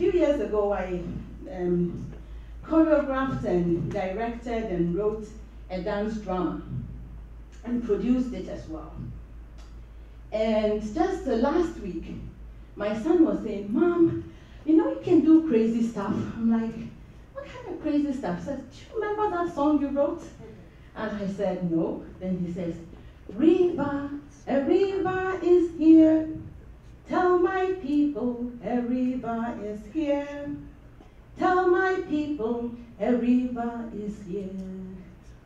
few years ago, I um, choreographed and directed and wrote a dance drama and produced it as well. And just uh, last week, my son was saying, Mom, you know you can do crazy stuff. I'm like, what kind of crazy stuff? He says, do you remember that song you wrote? And I said, no. Then he says, River, a river is here. Tell my people, a river is here. Tell my people, a river is here.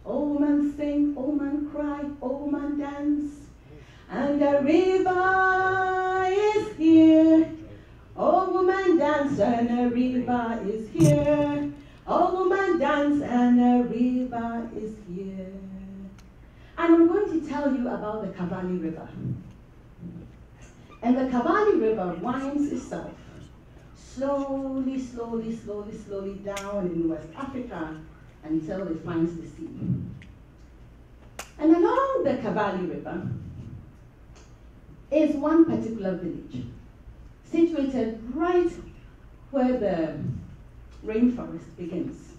Oh man sing, oh man cry, oh man dance. And a river is here. Oh woman dance and a river is here. Oh woman dance and a river is here. And I'm going to tell you about the Cavally River. And the Cavally River winds itself slowly, slowly, slowly, slowly down in West Africa until it finds the sea. And along the Cavally River is one particular village, situated right where the rainforest begins.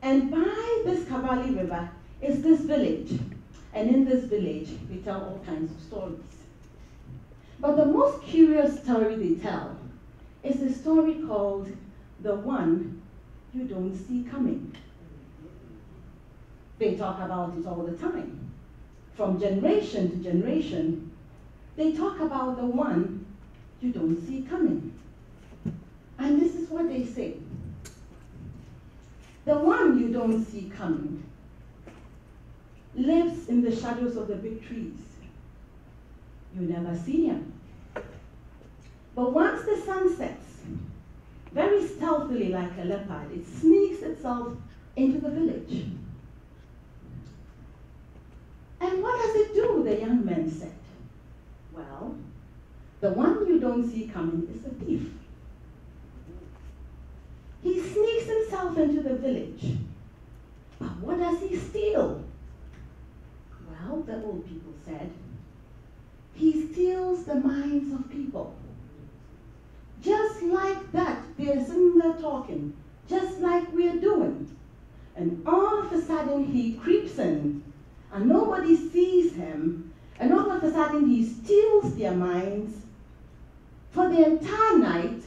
And by this Cavally River is this village. And in this village, we tell all kinds of stories. But the most curious story they tell is a story called The One You Don't See Coming. They talk about it all the time. From generation to generation, they talk about the one you don't see coming. And this is what they say. The one you don't see coming lives in the shadows of the big trees. You never see him. But once the sun sets, very stealthily like a leopard, it sneaks itself into the village. And what does it do? The young man said. Well, the one you don't see coming is a thief. He sneaks himself into the village. But what does he steal? Well, the old people said, he steals the minds of people. Like that, they're sitting there talking, just like we're doing. And all of a sudden, he creeps in, and nobody sees him, and all of a sudden, he steals their minds for the entire night,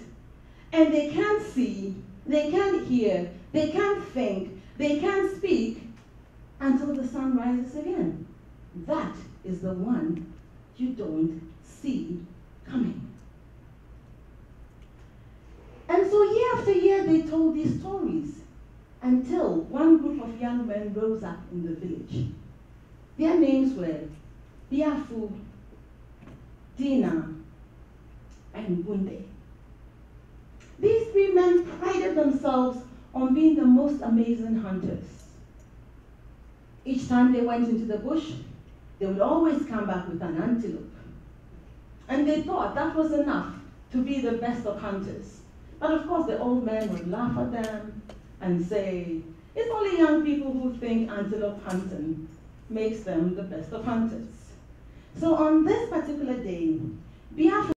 and they can't see, they can't hear, they can't think, they can't speak until the sun rises again. That is the one you don't see coming. And so year after year they told these stories until one group of young men rose up in the village. Their names were Biafu, Dina, and Bunde. These three men prided themselves on being the most amazing hunters. Each time they went into the bush, they would always come back with an antelope. And they thought that was enough to be the best of hunters. But of course, the old men would laugh at them and say, it's only young people who think antelope hunting makes them the best of hunters. So on this particular day, Biafu